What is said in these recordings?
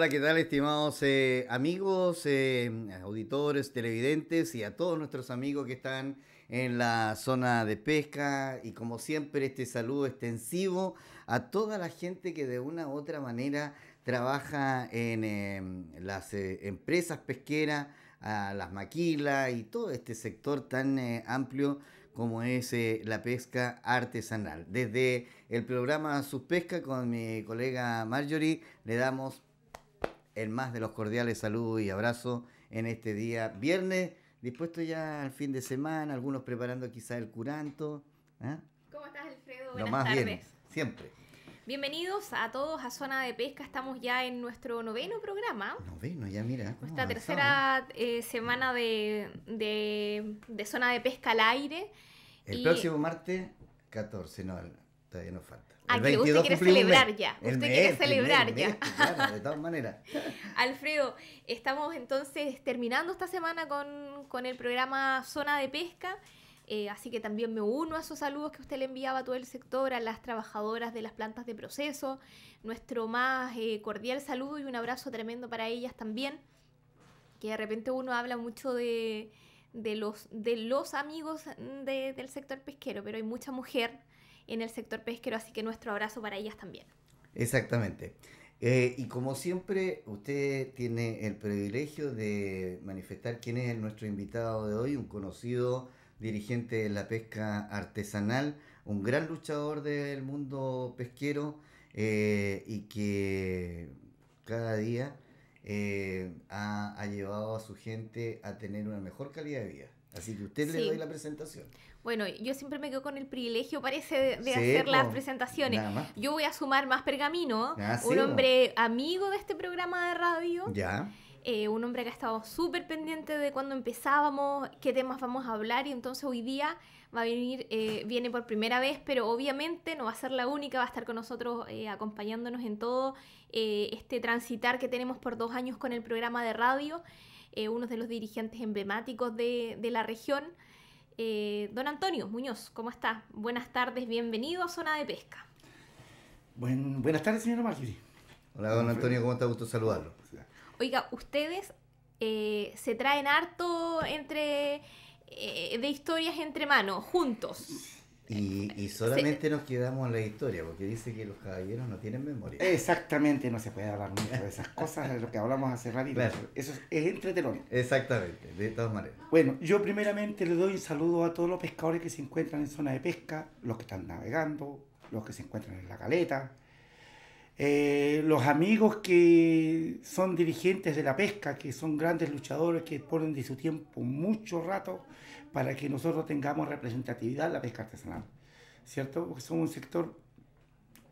Hola, ¿qué tal, estimados eh, amigos, eh, auditores, televidentes y a todos nuestros amigos que están en la zona de pesca? Y como siempre, este saludo extensivo a toda la gente que de una u otra manera trabaja en em, las eh, empresas pesqueras, a las maquilas y todo este sector tan amplio como es la pesca artesanal. Desde el programa Suspesca con mi colega Marjorie le damos el más de los cordiales saludos y abrazos en este día viernes, dispuesto ya al fin de semana, algunos preparando quizá el curanto. ¿ah? ¿Cómo estás, Alfredo? Buenas Lo más tardes. bien, siempre. Bienvenidos a todos a Zona de Pesca. Estamos ya en nuestro noveno programa. Noveno, ya mira. Nuestra tercera eh, semana de, de, Zona de Pesca al aire. El próximo martes, 14, no, todavía nos falta. Ah, que usted quiere celebrar ya. Usted quiere celebrar ya. claro, de todas maneras. Alfredo, estamos entonces terminando esta semana con, con el programa Zona de Pesca. Eh, así que también me uno a esos saludos que usted le enviaba a todo el sector, a las trabajadoras de las plantas de proceso. Nuestro más eh, cordial saludo y un abrazo tremendo para ellas también. Que de repente uno habla mucho de, de los, de los amigos del sector pesquero, pero hay mucha mujer en el sector pesquero, así que nuestro abrazo para ellas también. Exactamente. Eh, y como siempre, usted tiene el privilegio de manifestar quién es nuestro invitado de hoy, un conocido dirigente de la pesca artesanal, un gran luchador del mundo pesquero eh, y que cada día eh, ha, llevado a su gente a tener una mejor calidad de vida. Así que usted le doy la presentación. Bueno, yo siempre me quedo con el privilegio, parece, de, hacer las presentaciones. Yo voy a sumar más pergamino, ah, un hombre amigo de este programa de radio. Ya. Eh, un hombre que ha estado súper pendiente de cuando empezábamos, qué temas vamos a hablar y entonces hoy día va a venir, eh, viene por primera vez, pero obviamente no va a ser la única, va a estar con nosotros eh, acompañándonos en todo este transitar que tenemos por dos años con el programa de radio, uno de los dirigentes emblemáticos de, de la región. don Antonio Muñoz, ¿cómo está? Buenas tardes, bienvenido a Zona de Pesca. buenas tardes, señora Marjorie. Hola, don Antonio, ¿cómo está? Gusto saludarlo. Oiga, ustedes eh, se traen harto entre eh, de historias entre manos, juntos. Y, solamente nos quedamos en la historia, porque dice que los caballeros no tienen memoria. Exactamente, no se puede hablar mucho de esas cosas, de lo que hablamos hace rato. Eso es, es entretenimiento. Exactamente, de todas maneras. Bueno, yo primeramente le doy un saludo a todos los pescadores que se encuentran en zona de pesca, los que están navegando, los que se encuentran en la caleta, eh, los amigos que son dirigentes de la pesca, que son grandes luchadores, que ponen de su tiempo mucho rato para que nosotros tengamos representatividad en la pesca artesanal, ¿cierto? Porque somos un sector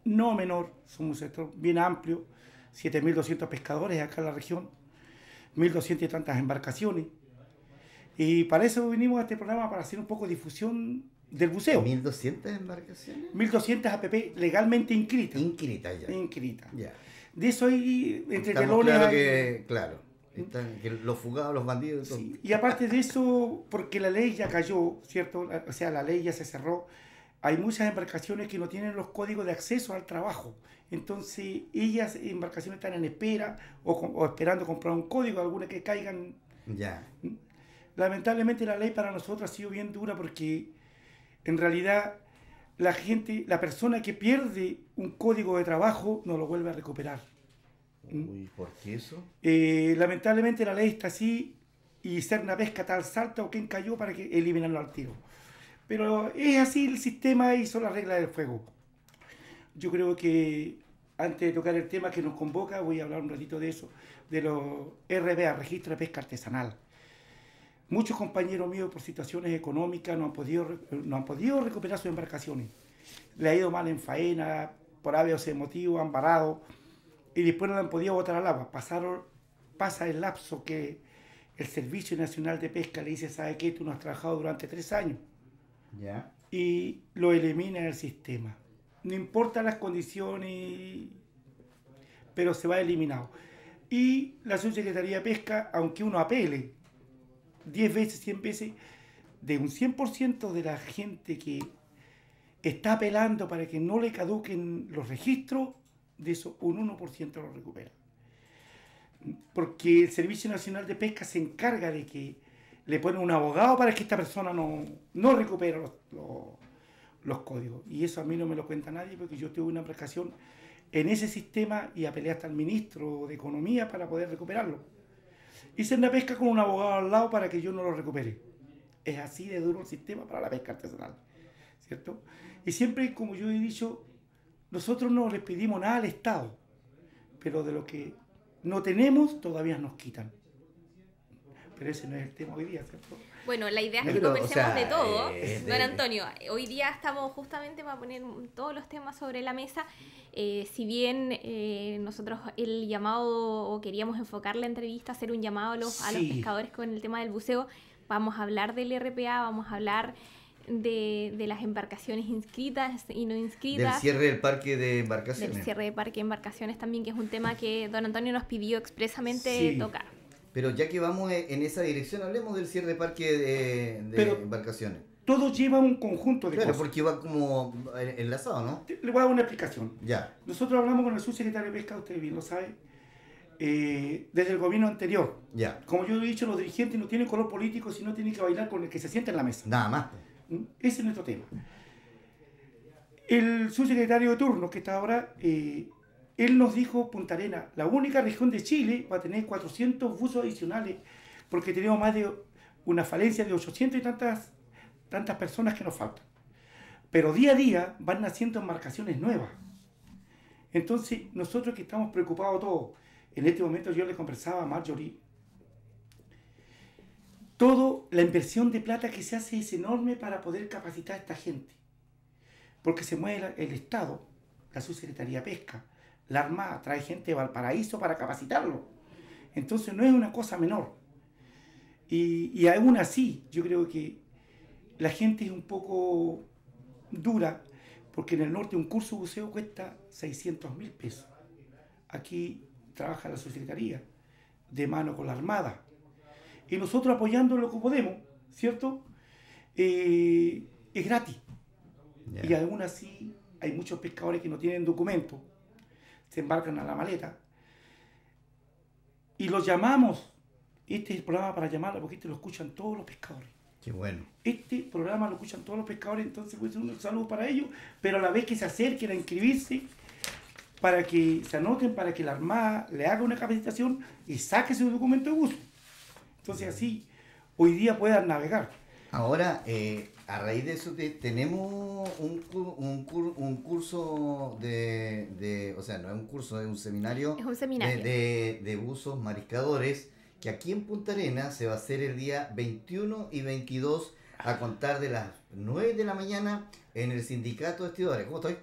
no menor, somos un sector bien amplio, 7.200 pescadores acá en la región, 1.200 y tantas embarcaciones. Y para eso vinimos a este programa, para hacer un poco de difusión del buceo. 1.200 embarcaciones. 1.200 APP legalmente inscritas. Inscritas ya. Inscritas. Ya. De eso hay entre telones. Claro, que, claro. Están, que los fugados, los bandidos. Sí. Y aparte de eso, porque la ley ya cayó, ¿cierto? O sea, la ley ya se cerró. Hay muchas embarcaciones que no tienen los códigos de acceso al trabajo. Entonces, ellas, embarcaciones están en espera o, o esperando comprar un código, algunas que caigan. Ya. Lamentablemente la ley para nosotros ha sido bien dura porque en realidad la gente, la persona que pierde un código de trabajo no lo vuelve a recuperar. ¿Mm? ¿por qué eso? Eh, lamentablemente la ley está así y una Pesca tal salta o quien cayó para que eliminarlo al tiro. Pero es así el sistema y son las reglas del fuego. Yo creo que antes de tocar el tema que nos convoca, voy a hablar un ratito de eso, de los RBA, Registro de Pesca Artesanal. Muchos compañeros míos por situaciones económicas no han podido, no han podido recuperar sus embarcaciones. Le ha ido mal en faena, por avios emotivos, han varado y después no han podido botar al agua. Pasaron, pasa el lapso que el Servicio Nacional de Pesca le dice, ¿sabe qué? Tú no has trabajado durante tres años. ¿Ya? Y lo elimina del sistema. No importa las condiciones, pero se va eliminado. Y la Subsecretaría de Pesca, aunque uno apele, 10 veces, 100 veces, de un 100% de la gente que está apelando para que no le caduquen los registros, de eso un 1% lo recupera. porque el Servicio Nacional de Pesca se encarga de que le ponen un abogado para que esta persona no, no recupere los, los, códigos. Y eso a mí no me lo cuenta nadie porque yo tuve una prestación en ese sistema y apelé hasta al ministro de Economía para poder recuperarlo. Hice una pesca con un abogado al lado para que yo no lo recupere. Es así de duro el sistema para la pesca artesanal, ¿cierto? Y siempre, como yo he dicho, nosotros no les pedimos nada al Estado, pero de lo que no tenemos todavía nos quitan. Pero ese no es el tema hoy día, ¿cierto? Bueno, la idea es que Pero, o conversemos sea, de todo. eh, Don Antonio, hoy día estamos justamente para poner todos los temas sobre la mesa. Eh, si bien eh, nosotros el llamado, o queríamos enfocar la entrevista, hacer un llamado a los, a los pescadores con el tema del buceo, vamos a hablar del RPA, vamos a hablar de, de las embarcaciones inscritas y no Del inscritas. cierre del parque de embarcaciones. del cierre de parque de embarcaciones también, que es un tema que don Antonio nos pidió expresamente Sí. tocar. Pero ya que vamos e- en esa dirección, hablemos del cierre de parque de, de Pero- embarcaciones. Todo lleva un conjunto de Claro, cosas. porque va como eh, enlazado, ¿no? Le voy a dar una explicación. Ya. Nosotros hablamos con el subsecretario de Pesca, usted bien lo sabe, eh, desde el gobierno anterior. Ya. Como yo he dicho, los dirigentes no tienen color político, sino tienen que bailar con el que se sienta en la mesa. Nada más. ¿Mm? Ese es nuestro tema. El subsecretario de turno que está ahora, eh, él nos dijo, Punta Arena, la única región de Chile va a tener 400 buzos adicionales porque tenemos más de una falencia de 800 y tantas, tantas personas que nos faltan. Pero día a día van naciendo embarcaciones nuevas. Entonces, nosotros que estamos preocupados todos, en este momento yo le conversaba a Marjorie, todo la inversión de plata que se hace es enorme para poder capacitar a esta gente. Porque se mueve el Estado, la Subsecretaría de Pesca, la Armada, trae gente de Valparaíso para capacitarlo. Entonces no es una cosa menor. Y, y aún así, yo creo que la gente es un poco dura, porque en el norte un curso de buceo cuesta 600 mil pesos. Aquí trabaja la Subsecretaría, de mano con la Armada. Y nosotros apoyando lo que podemos, ¿cierto? Eh, es gratis. Y aún así hay muchos pescadores que no tienen documento, se embarcan a la maleta. Y los llamamos. Este es el programa para llamarlo porque este lo escuchan todos los pescadores. Qué bueno. Este programa lo escuchan todos los pescadores, entonces pues, un saludo para ellos, pero a la vez que se acerquen a inscribirse, para que se anoten, para que la Armada le haga una capacitación y saque su documento de uso. Entonces así, hoy día puedan navegar. Ahora, eh, a raíz de eso, te- tenemos un, un, un curso de, de- O sea, no es un curso, es un seminario. Es un seminario. De, de, de buzos mariscadores que aquí en Punta Arena se va a hacer el día 21 y 22 a contar de las 9 de la mañana en el sindicato de estibadores. ¿Cómo estoy?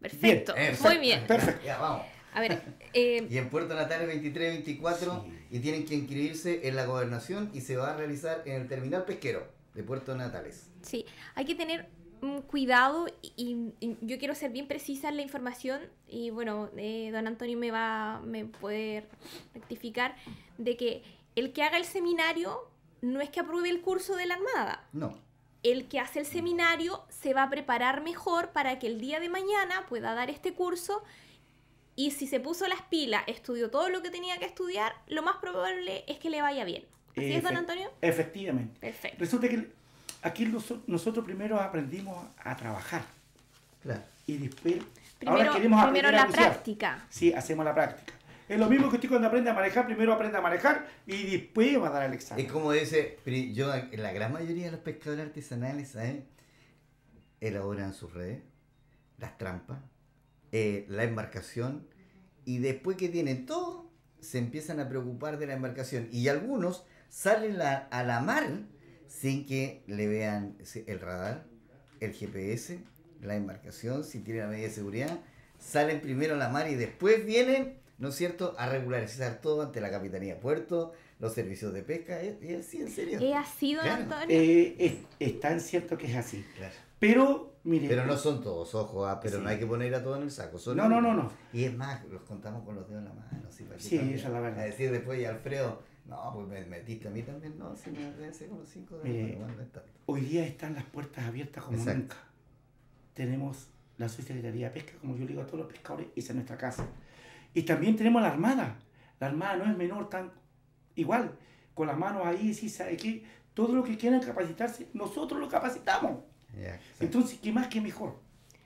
Perfecto, muy bien. Perfecto. Ya, vamos. A ver, eh, Y en Puerto Natales 23 24 y tienen que inscribirse en la gobernación y se va a realizar en el terminal pesquero de Puerto Natales. Sí, hay que tener cuidado y, y yo quiero ser bien precisa en la información y bueno, eh, don Antonio me va me puede rectificar de que el que haga el seminario no es que apruebe el curso de la Armada. No. El que hace el seminario se va a preparar mejor para que el día de mañana pueda dar este curso y si se puso las pilas, estudió todo lo que tenía que estudiar, lo más probable es que le vaya bien. ¿Así es, don Antonio? Efectivamente. Perfecto. Resulta que aquí noso- nosotros primero aprendimos a trabajar Claro. y después Primero, ahora queremos primero aprender a la práctica. Sí, hacemos la práctica. Es lo mismo que usted cuando aprende a manejar, primero aprende a manejar y después va a dar el Es examen. como dice, yo, la gran mayoría de los pescadores artesanales, ¿sabes? Elaboran sus redes, las trampas, eh, la embarcación, y después que tienen todo, se empiezan a preocupar de la embarcación. Y algunos salen la- a la mar sin que le vean el radar, el GPS, la embarcación, si tiene la medida de seguridad, salen primero a la mar y después vienen, ¿no es cierto?, a regularizar todo ante la Capitanía de Puerto, los servicios de pesca, y así, en serio. ¿Es así, don Claro. Antonio? Eh, es, es tan cierto que es así. Claro. Pero, mire. Pero no son todos, ojo, ah, pero Sí. no hay que poner a todos en el saco. son No, no, no, no. Y es más, los contamos con los dedos en la mano. Sí, para que Sí, esa es la verdad. A decir después, y Alfredo, no, pues me metiste a mí también, no, si me con los cinco dedos, Mire, bueno, bueno, no es tanto. Hoy día están las puertas abiertas como Exacto. nunca. Tenemos la Subsecretaría de Pesca, como yo le digo a todos los pescadores, esa es nuestra casa. Y también tenemos la Armada. La Armada no es menor, tan igual, con las manos ahí, sí, ¿sabe qué? Todo lo que quieran capacitarse, nosotros lo capacitamos. Entonces, ¿qué más que mejor?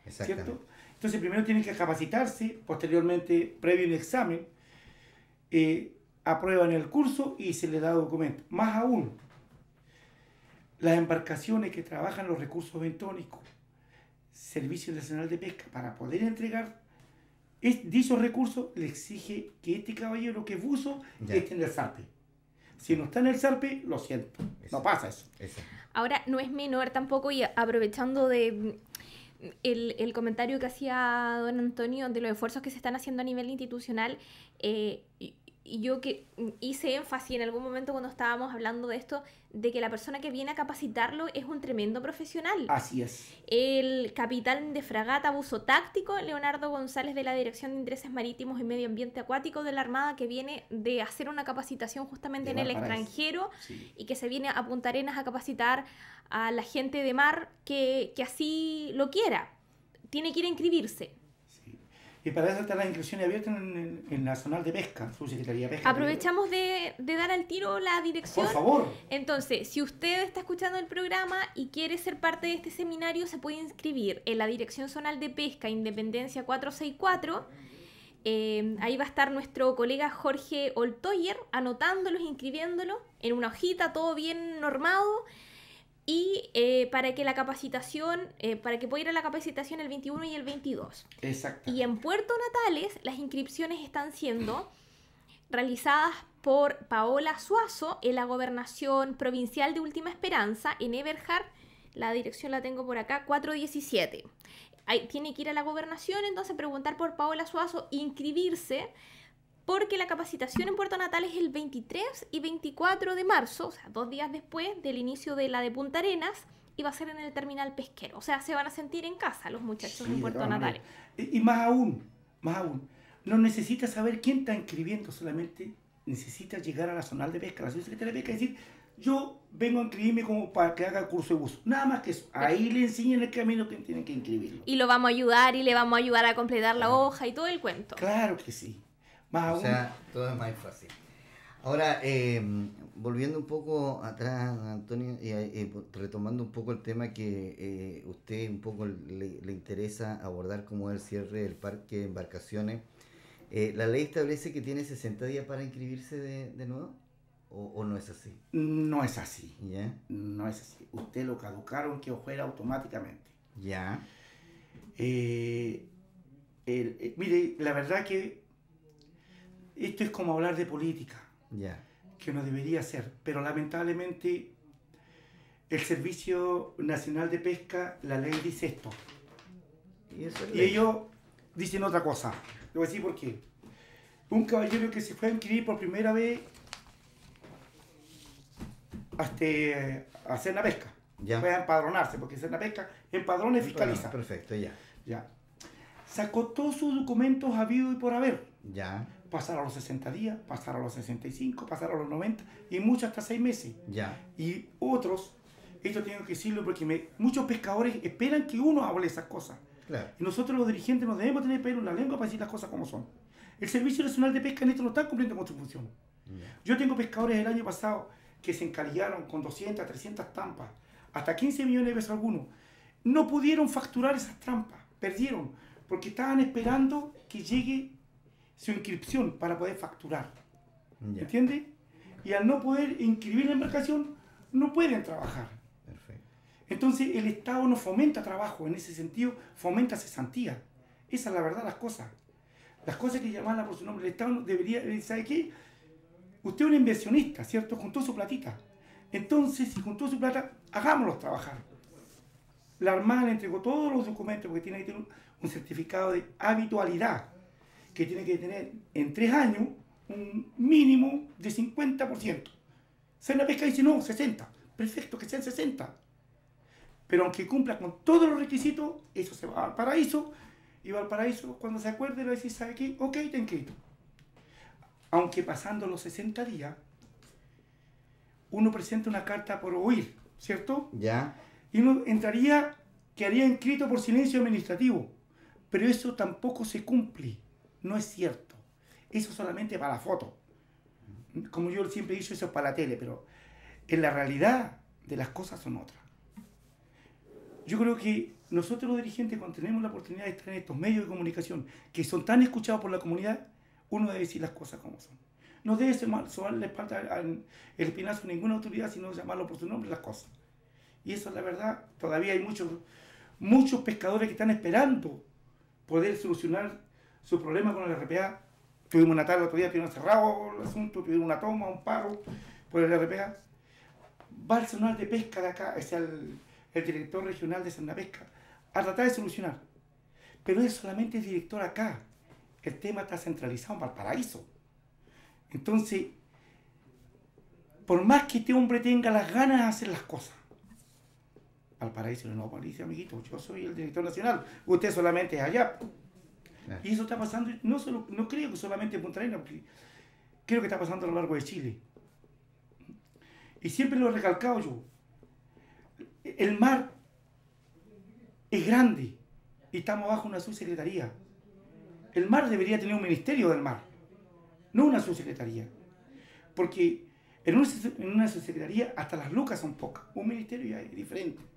¿Cierto? Entonces, primero tienen que capacitarse, posteriormente, previo un examen, eh, aprueban el curso y se les da documento. Más aún, las embarcaciones que trabajan los recursos bentónicos, Servicio Nacional de Pesca, para poder entregar dichos recursos, le exige que este caballero que es buzo esté en el SARPE. Si no está en el SARPE, lo siento, no pasa eso. Ahora, no es menor tampoco, y aprovechando de mm, el, el, comentario que hacía don Antonio de los esfuerzos que se están haciendo a nivel institucional, eh, y yo que hice énfasis en algún momento cuando estábamos hablando de esto, de que la persona que viene a capacitarlo es un tremendo profesional. Así es. El capitán de fragata buzo táctico, Leonardo González de la Dirección de Intereses Marítimos y Medio Ambiente Acuático de la Armada, que viene de hacer una capacitación justamente en el extranjero y que se viene a Punta Arenas a capacitar a la gente de mar que, que así lo quiera. Tiene que ir a inscribirse y para eso está la inscripción abierta en, el Nacional de Pesca, su Secretaría de Pesca. Aprovechamos de, dar al tiro la dirección. Por favor. Entonces, si usted está escuchando el programa y quiere ser parte de este seminario, se puede inscribir en la Dirección Zonal de Pesca Independencia 464. Eh, ahí va a estar nuestro colega Jorge Oltoyer anotándolos, inscribiéndolos en una hojita, todo bien normado y eh, para que la capacitación, eh, para que pueda ir a la capacitación el 21 y el 22. Exacto. Y en Puerto Natales las inscripciones están siendo realizadas por Paola Suazo en la gobernación provincial de Última Esperanza en Eberhard. La dirección la tengo por acá, 417. Ahí, tiene que ir a la gobernación, entonces preguntar por Paola Suazo, inscribirse porque la capacitación en Puerto Natal es el 23 y 24 de marzo, o sea, dos días después del inicio de la de Punta Arenas, y va a ser en el terminal pesquero. O sea, se van a sentir en casa los muchachos en Puerto Natal. Y, más aún, más aún, no necesita saber quién está inscribiendo, solamente necesita llegar a la zona de pesca, la Secretaría de Pesca, y decir, yo vengo a inscribirme como para que haga curso de bus. Nada más que eso. Ahí le enseñan el camino que tienen que inscribirlo. Y lo vamos a ayudar y le vamos a ayudar a completar la hoja y todo el cuento. Claro que sí o sea, todo es más fácil. Ahora, em, volviendo un poco atrás, Antonio, y, retomando un poco el tema que eh, usted un poco le, interesa abordar como el cierre del parque de embarcaciones, eh, ¿la ley establece que tiene 60 días para inscribirse de, nuevo? O, no es así? No es así. ¿Ya? No es así. Usted lo caducaron que fuera automáticamente. Ya. Eh, mire, la verdad que esto es como hablar de política, que no debería ser, pero lamentablemente el Servicio Nacional de Pesca, la ley dice esto. Y, ellos dicen otra cosa. Le voy a decir por qué. Un caballero que se fue a inscribir por primera vez hasta a hacer la pesca. Ya. Fue a empadronarse, porque hacer la pesca, empadrona y fiscaliza. perfecto, ya. Ya. Sacó todos sus documentos habido y por haber. Ya pasar a los 60 días, pasar a los 65, pasar a los 90 y muchos hasta 6 meses. Ya. Y otros, esto tengo que decirlo porque muchos pescadores esperan que uno hable esas cosas. Claro. Y nosotros los dirigentes nos debemos tener pelo en la lengua para decir las cosas como son. El Servicio Nacional de Pesca en esto no está cumpliendo con su función. Yo tengo pescadores el año pasado que se encarillaron con 200, 300 trampas, hasta 15 millones de pesos algunos. No pudieron facturar esas trampas, perdieron, porque estaban esperando que llegue su inscripción para poder facturar. ¿entiende? ¿Entiendes? Y al no poder inscribir la embarcación, no pueden trabajar. Perfecto. Entonces el Estado no fomenta trabajo, en ese sentido fomenta cesantía. Esa es la verdad las cosas. Las cosas que llamarla por su nombre. El Estado debería, ¿sabe qué? Usted es un inversionista, ¿cierto? Juntó su platita. Entonces, si juntó su plata, hagámoslos trabajar. La Armada le entregó todos los documentos porque tiene que tener un certificado de habitualidad que tiene que tener en tres años un mínimo de 50%. la Pesca dice no, 60. Perfecto, que sean 60. Pero aunque cumpla con todos los requisitos, eso se va al paraíso. Y va al paraíso, cuando se acuerde, a decir, ¿sabe qué? Ok, te inscrito. Aunque pasando los 60 días, uno presenta una carta por oír, ¿cierto? Ya. Y uno entraría, quedaría inscrito por silencio administrativo. Pero eso tampoco se cumple. No es cierto. eso solamente para la foto. Como yo siempre he dicho, eso es para la tele, pero en la realidad de las cosas son otras. Yo creo que nosotros los dirigentes, cuando tenemos la oportunidad de estar en estos medios de comunicación que son tan escuchados por la comunidad, uno debe decir las cosas como son. No debe sobarle la espalda el espinazo a ninguna autoridad, sino llamarlo por su nombre las cosas. Y eso es la verdad. Todavía hay muchos, muchos pescadores que están esperando poder solucionar su problema con el RPA. Tuvimos una tarde otro día, tuvimos cerrado el asunto, tuvimos una toma, un paro por el RPA. Va al zonal de pesca de acá, es el, el director regional de Santa Pesca, a tratar de solucionar. Pero es solamente el director acá. El tema está centralizado en Valparaíso. Entonces, por más que este hombre tenga las ganas de hacer las cosas, Valparaíso no, policía, amiguito, yo soy el director nacional, usted solamente es allá. Y eso está pasando, no, solo, no creo que solamente en Punta Arenas, creo que está pasando a lo largo de Chile. Y siempre lo he recalcado yo. El mar es grande y estamos bajo una subsecretaría. El mar debería tener un ministerio del mar, no una subsecretaría. Porque en una, en una subsecretaría hasta las lucas son pocas, un ministerio ya es diferente.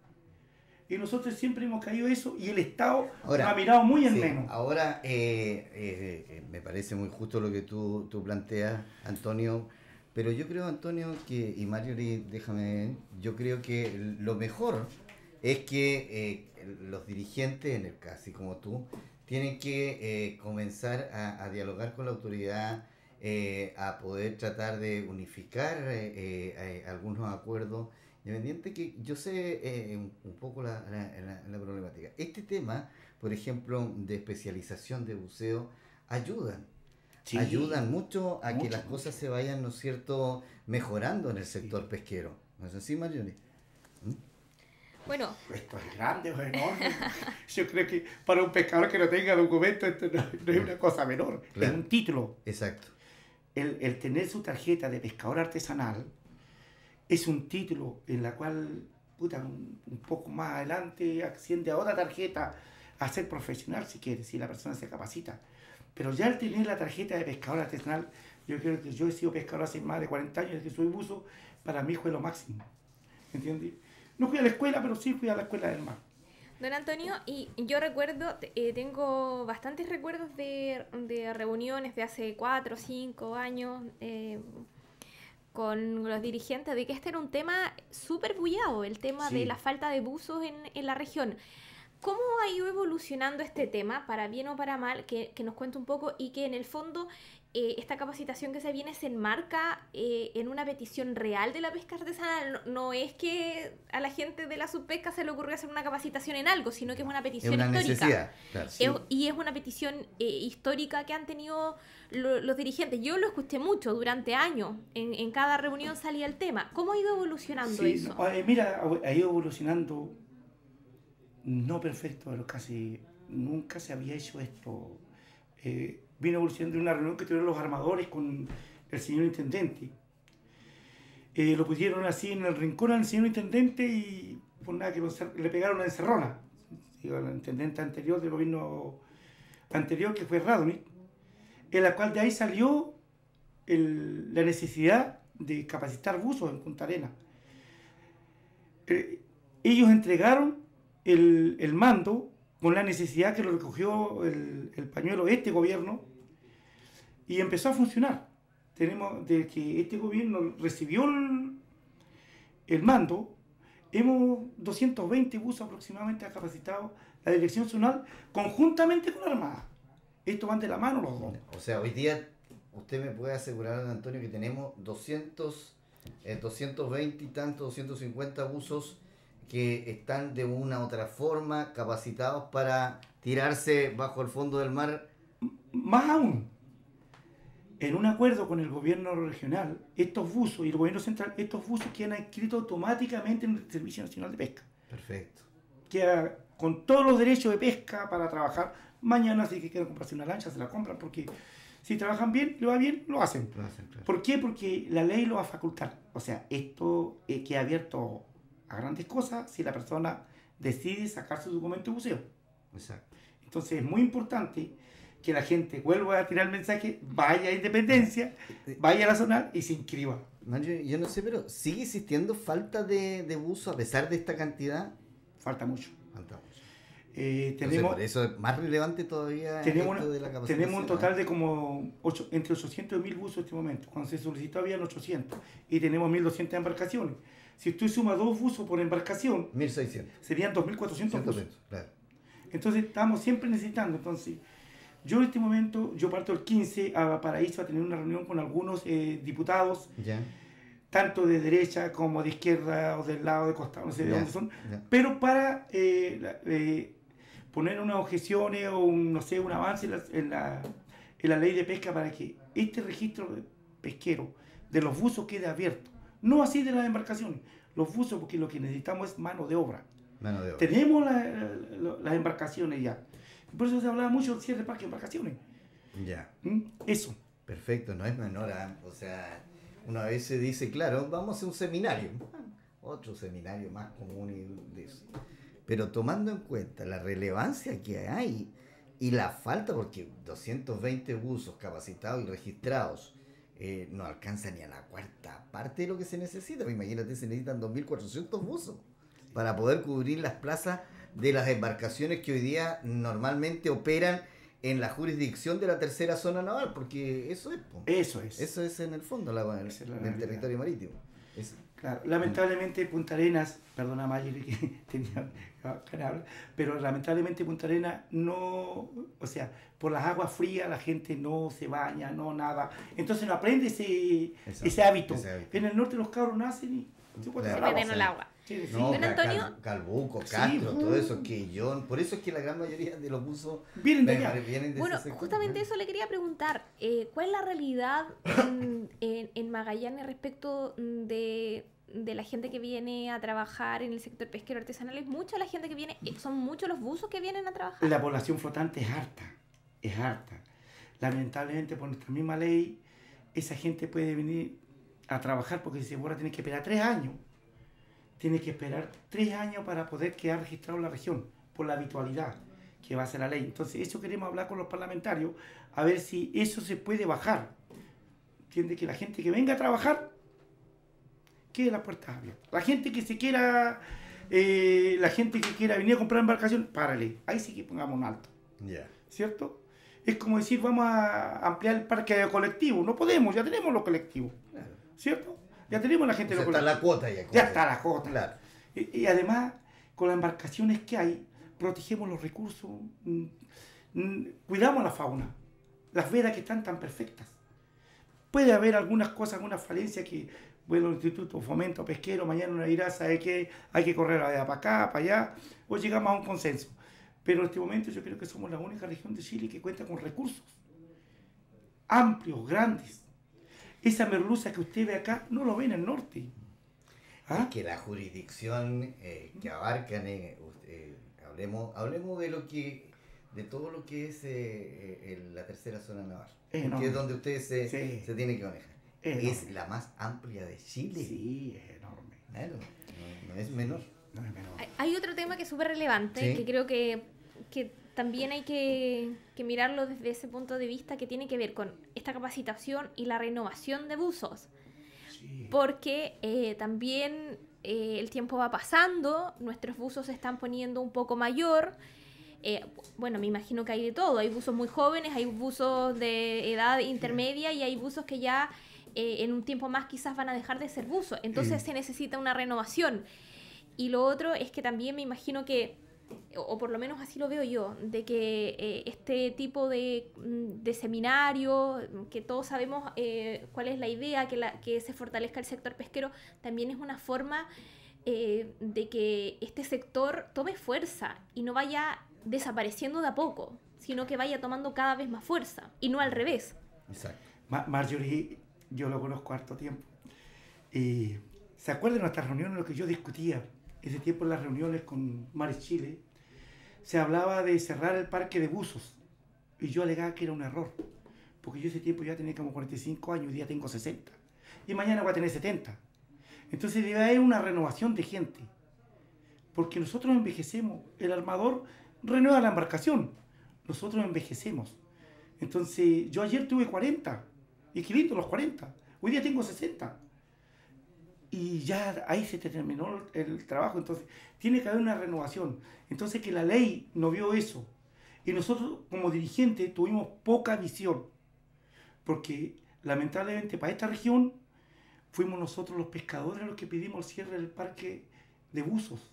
Y nosotros siempre hemos caído eso y el Estado Ahora, ha mirado muy en Sí, menos. Ahora, eh, eh, eh, me parece muy justo lo que tú, tú planteas, Antonio, pero yo creo, Antonio, que, y Mario, déjame, yo creo que lo mejor es que eh, los dirigentes, en el caso, así como tú, tienen que comenzar a, a dialogar con la autoridad, a poder tratar de unificar algunos acuerdos, independiente que yo sé eh, un, un poco la, la- la- la problemática. Este tema, por ejemplo, de especialización de buceo, ayudan. Sí. Ayudan mucho a que las mucho. cosas se vayan, ¿no es cierto?, mejorando en el sector pesquero. ¿No es así, Marioni? Bueno, Esto es grande, es enorme. Yo creo que para un pescador que no tenga documento esto no, no es una cosa menor. Claro. Es un título. Exacto. El, el tener su tarjeta de pescador artesanal es un título en la cual, puta, un, poco más adelante asciende a otra tarjeta a ser profesional, si quiere, si la persona se capacita. Pero ya al tener la tarjeta de pescador artesanal, yo creo que yo he sido pescador hace más de 40 años, desde que soy buzo, para mí fue lo máximo. ¿Entiendes? No fui a la escuela, pero sí fui a la escuela del mar. Don Antonio, y yo recuerdo, eh, tengo bastantes recuerdos de, de reuniones de hace cuatro o cinco años eh, con los dirigentes de que este era un tema súper bullado, el tema Sí. de la falta de buzos en, en la región. ¿Cómo ha ido evolucionando este tema, para bien o para mal, que, que nos cuente un poco y que en el fondo eh, esta capacitación que se viene se enmarca eh, en una petición real de la pesca artesanal? No, no es que a la gente de la subpesca se le ocurrió hacer una capacitación en algo, sino que es una Es petición una histórica. necesidad. Claro. Es- y es una petición eh, histórica que han tenido lo- los dirigentes. Yo lo escuché mucho durante años. En, en cada reunión salía el tema. ¿Cómo ha ido evolucionando Sí, eso? no, mira, ha ha ido evolucionando, no perfecto, pero casi nunca se había hecho esto. Eh, vino evolucionando en una reunión que tuvieron los armadores con el señor intendente. Eh, lo pusieron así en el rincón al señor intendente y por nada que le pegaron una encerrona. Al intendente anterior del gobierno anterior, que fue Radonich, en la cual de ahí salió el- la necesidad de capacitar buzos en Punta Arenas. Eh, ellos entregaron el, el mando con la necesidad que lo recogió el, el pañuelo de este gobierno y empezó a funcionar. Tenemos, desde que este gobierno recibió el, el mando, hemos 220 buzos aproximadamente ha capacitado la Dirección Zonal conjuntamente con la Armada. Esto van de la mano los dos. O sea, hoy día usted me puede asegurar, Antonio, que tenemos 200, eh, 220 y tantos, 250 buzos que están de una u otra forma capacitados para tirarse bajo el fondo del mar. Más aún, en un acuerdo con el gobierno regional, estos buzos y el gobierno central, estos buzos quedan inscritos automáticamente en el Servicio Nacional de Pesca. Perfecto. Queda con todos los derechos de pesca para trabajar. Mañana, si quieren comprarse una lancha, se la compran, porque si trabajan bien, le va bien, lo hacen. Lo hacen, claro. ¿Por qué? Porque la ley lo va a facultar. O sea, esto eh, queda abierto a grandes cosas si la persona decide sacar su documento de buceo. Exacto. Entonces es muy importante que la gente vuelva a tirar el mensaje, vaya a Independencia, vaya a la zona y se inscriba. Mario, yo no sé, pero ¿sigue existiendo falta de, de buzo a pesar de esta cantidad? Falta mucho. Falta mucho. Eh, Entonces, tenemos, por eso es más relevante todavía tenemos, esto de la tenemos un total ¿no? de como ocho- entre 800 y 1000 buzos en este momento. Cuando se solicitó habían 800 y tenemos 1200 embarcaciones. Si tú sumas dos buzos por embarcación, 1600. serían 2400 100 buzos. claro. Entonces estamos siempre necesitando. Entonces, yo en este momento, yo parto el 15 a Paraíso a tener una reunión con algunos eh, diputados, tanto de derecha como de izquierda o del lado de costado, no sé de dónde son, pero para eh, eh, poner unas objeciones o un, no sé, un avance en la, en, la, en la ley de pesca para que este registro pesquero de los buzos quede abierto. No así de las embarcaciones, los buzos porque lo que necesitamos es mano de obra. Mano de obra. Tenemos la- la- las embarcaciones ya. Por eso se hablaba mucho del cierre de embarcaciones. Ya. ¿Mm? Eso. Perfecto, no es menor. ¿ah? O sea, una vez se dice, claro, vamos a un seminario. Otro seminario más común y de eso. Pero tomando en cuenta la relevancia que hay y la falta, porque 220 buzos capacitados y registrados eh, no alcanza ni a la cuarta parte de lo que se necesita. Imagínate, se necesitan 2.400 buzos para poder cubrir las plazas de las embarcaciones que hoy día normalmente operan en la jurisdicción de la tercera zona naval, porque eso es. po. Eso es. Eso es en el fondo la, es la del territorio marítimo. Es- Claro, lamentablemente Punta Arenas, perdona Mayer que tenía canal, pero lamentablemente Punta Arenas no, o sea, por las aguas frías la gente no se baña, no nada. Entonces no aprende ese, ese hábito. ese hábito. En el norte los cabros nacen y se meten al agua. Sí. No, Don Antonio. Cal- Calbuco, Castro, todo eso, Quillón. Por eso es que la gran mayoría de los buzos Vienen de allá. vienen de Bueno, justamente eso le quería preguntar. eh, ¿Cuál es la realidad en, en- en Magallanes respecto de, de la gente que viene a trabajar en el sector pesquero artesanal? ¿Es mucha la gente que viene? eh, ¿Son muchos los buzos que vienen a trabajar? La población flotante es harta, es harta. Lamentablemente, por nuestra misma ley, esa gente puede venir a trabajar porque si se borra tiene que esperar tres años. Tiene que esperar tres años para poder quedar registrado en la región, por la habitualidad que va a ser la ley. Entonces, eso queremos hablar con los parlamentarios, a ver si eso se puede bajar. Entiende que la gente que venga a trabajar, quede las puertas abiertas. La gente que se quiera, eh, la gente que quiera venir a comprar embarcación, párale. Ahí sí que pongamos un alto. Ya. ¿cierto? Es como decir, vamos a ampliar el parque colectivo. No podemos, ya tenemos los colectivos. ¿cierto? Ya tenemos la gente O de sea, los está la cuota ya. Ya está la cuota. Claro. Y, y además, con las embarcaciones que hay, protegemos los recursos, mm, mm, cuidamos la fauna, las vedas que están tan perfectas. Puede haber algunas cosas, algunas falencias que, bueno, el Instituto Fomento Pesquero mañana nos dirá, ¿sabe qué? Hay que correr para acá, para allá, o llegamos a un consenso. Pero en este momento yo creo que somos la única región de Chile que cuenta con recursos amplios, grandes. Esa merluza que usted ve acá no lo ve en el norte. ¿Ah? que la jurisdicción eh, que abarcan, eh, eh, hablemos, hablemos de lo que, de todo lo que es eh, eh, el- la tercera zona naval, Es que es donde usted se, Sí. se tiene que manejar. Es Es la más amplia de Chile. Sí, es enorme. Claro, no, no es menor. No es menor. Hay- Hay otro tema que es súper relevante, Sí. que creo que, que también hay que, que mirarlo desde ese punto de vista que tiene que ver con esta capacitación y la renovación de buzos. Sí. porque eh, también eh, el tiempo va pasando, nuestros buzos se están poniendo un poco mayor. eh, bueno, me imagino que hay de todo. Hay buzos muy jóvenes, hay buzos de edad intermedia y hay buzos que ya en un tiempo más quizás van a dejar de ser buzos. Entonces Mm. se necesita una renovación. Y lo otro es que también me imagino que, o, por lo menos así lo veo yo, de que eh, este tipo de, mm, de seminario, que todos sabemos eh, cuál es la idea, que, la, que se fortalezca el sector pesquero, también es una forma eh, de que este sector tome fuerza y no vaya desapareciendo de a poco, sino que vaya tomando cada vez más fuerza y no al revés. Exacto. Ma- Marjorie, yo lo conozco harto tiempo. Y ¿Se acuerdan de nuestras reuniones, lo que yo discutía? Ese tiempo en las reuniones con Mares Chile, se hablaba de cerrar el parque de buzos. Y yo alegaba que era un error. Porque yo ese tiempo ya tenía como 45 años, hoy día tengo 60. Y mañana voy a tener 70. Entonces debe haber una renovación de gente. Porque nosotros envejecemos. El armador renueva la embarcación. Nosotros envejecemos. Entonces, yo ayer tuve 40, y qué los 40. Hoy día tengo 60. Y ya ahí se terminó el trabajo. Entonces, tiene que haber una renovación. Entonces, que la ley no vio eso. Y nosotros, como dirigentes, tuvimos poca visión. Porque, lamentablemente, para esta región, fuimos nosotros los pescadores los que pedimos el cierre del parque de buzos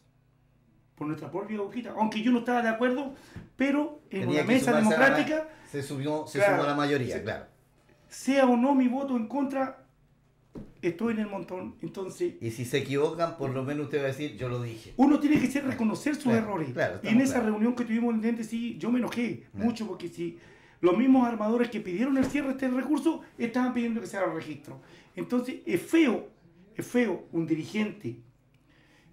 por nuestra propia boquita, aunque yo no estaba de acuerdo, pero en una mesa democrática se subió, se sumó la mayoría, claro. Sea o no mi voto en contra, estoy en el montón, entonces... Y si se equivocan, por lo menos usted va a decir, yo lo dije. Uno tiene que ser reconocer sus errores. y en esa reunión que tuvimos en el sí, yo me enojé mucho porque si los mismos armadores que pidieron el cierre de este recurso estaban pidiendo que se haga el registro. Entonces es feo, es feo un dirigente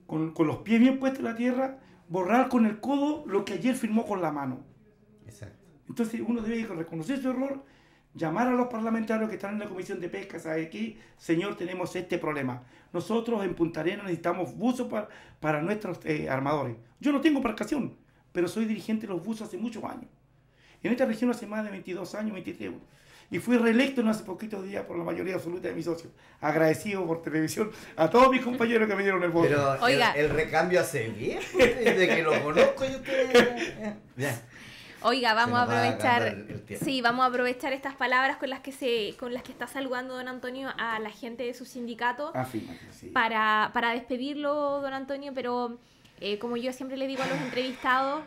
con, los pies bien puestos en la tierra, borrar con el codo lo que ayer firmó con la mano. Exacto. Entonces uno debe reconocer su error, llamar a los parlamentarios que están en la Comisión de Pesca, ¿sabe qué? Señor, tenemos este problema. Nosotros en Punta Arenas necesitamos buzos para, para nuestros eh, armadores. Yo no tengo embarcación, pero soy dirigente de los buzos hace muchos años. En esta región hace más de 22 años, 23 años y fui reelecto no hace poquitos días por la mayoría absoluta de mis socios. Agradecido por televisión a todos mis compañeros que me dieron el voto. Pero Oiga. El, recambio hace bien, desde que lo conozco y ustedes... Oiga, vamos a aprovechar, sí, vamos a aprovechar estas palabras con las que se, con las que está saludando don Antonio a la gente de su sindicato para, para despedirlo, don Antonio, pero eh, como yo siempre le digo a los entrevistados,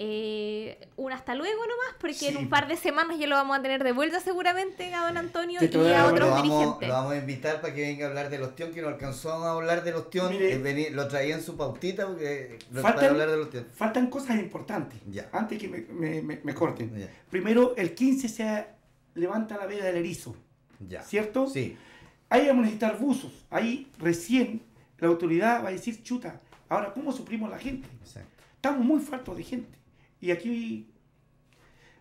eh, un hasta luego nomás, porque en un par de semanas ya lo vamos a tener de vuelta seguramente a don Antonio y a otros lo dirigentes. Lo vamos a invitar para que venga a hablar de los que no alcanzó a hablar de los eh, lo traía en su pautita porque faltan, hablar de los Faltan cosas importantes, ya. antes que me, me, corten. Primero, el 15 se levanta la veda del erizo, ya. ¿cierto? Sí. Ahí vamos a necesitar buzos, ahí recién la autoridad va a decir, chuta, ahora, ¿cómo suprimos la gente? Estamos muy faltos de gente. Y aquí,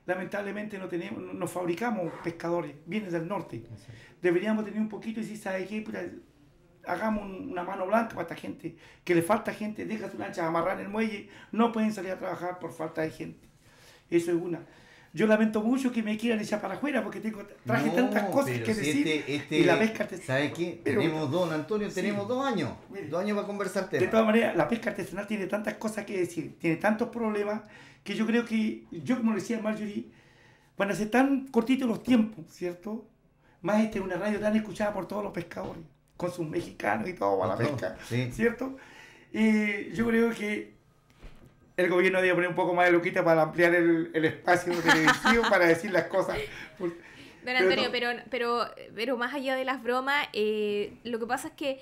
lamentablemente, no tenemos, no fabricamos pescadores, vienen del norte. Deberíamos tener un poquito y si sabe qué, hagamos una mano blanca para esta gente, que le falta gente, deja su lancha amarrar en el muelle, no pueden salir a trabajar por falta de gente. Eso es una. Yo lamento mucho que me quieran echar para afuera porque tengo, traje tantas cosas que decir. Este, este, y la pesca artesanal. ¿Sabe qué? tenemos don Antonio, tenemos dos años. dos años para conversar De todas maneras, la pesca artesanal tiene tantas cosas que decir, tiene tantos problemas que yo creo que, yo como decía Marjorie, van a ser tan cortitos los tiempos, ¿cierto? Más este una radio tan escuchada por todos los pescadores, con sus mexicanos y todo a la pesca, ¿cierto? Y yo creo que el gobierno debe poner un poco más de luquita para ampliar el, el espacio televisivo para decir las cosas. Don Antonio, pero, pero, pero, más allá de las bromas, eh, lo que pasa es que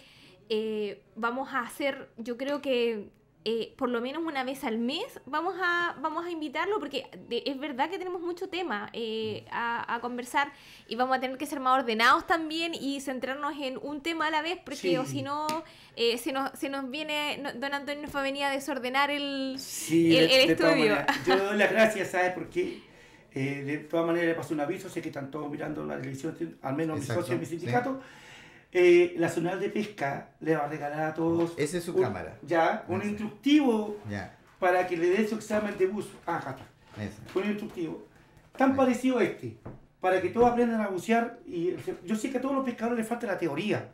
eh, vamos a hacer, yo creo que eh, por lo menos una vez al mes vamos a, vamos a invitarlo porque es verdad que tenemos mucho tema eh, a, conversar y vamos a tener que ser más ordenados también y centrarnos en un tema a la vez porque o si no eh, se, nos, se nos viene, don Antonio nos va a venir a desordenar el, el, estudio. yo doy las gracias, ¿sabes por qué? de todas maneras le paso un aviso, sé que están todos mirando la televisión, al menos mis socios y mi sindicato. Eh, la Nacional de Pesca le va a regalar a todos. Esa es su cámara. Ya, un instructivo para que le den su examen de buzo. Ah, acá está. Un instructivo. Tan parecido a este, para que todos aprendan a bucear. Y yo sé que a todos los pescadores les falta la teoría.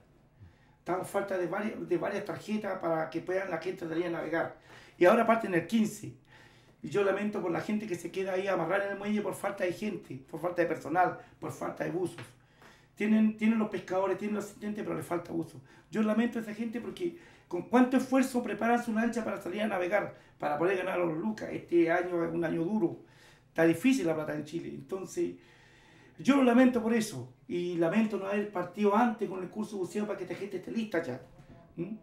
Estamos falta de varias, de varias tarjetas para que puedan la gente salir a navegar. Y ahora parten el 15. Y yo lamento por la gente que se queda ahí amarrar en el muelle por falta de gente, por falta de personal, por falta de buzos. Tienen, tienen los pescadores, tienen los asistentes, pero les falta uso. Yo lamento a esa gente porque con cuánto esfuerzo preparan su lancha para salir a navegar, para poder ganar los lucas. Este año es un año duro. Está difícil la plata en Chile. Entonces, yo lo lamento por eso. Y lamento no haber partido antes con el curso buceo para que esta gente esté lista ya. ¿Mm?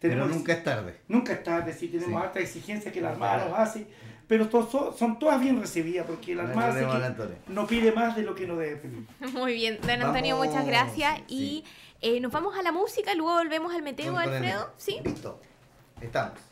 Pero nunca es tarde. Nunca es tarde, si tenemos altas exigencias que la Armada nos hace pero son todas bien recibidas porque el Armada no pide más de lo que no debe pedir. Muy bien, don Antonio, muchas gracias y eh, nos vamos a la música, luego volvemos al meteo, Alfredo. ¿Sí? Listo, estamos.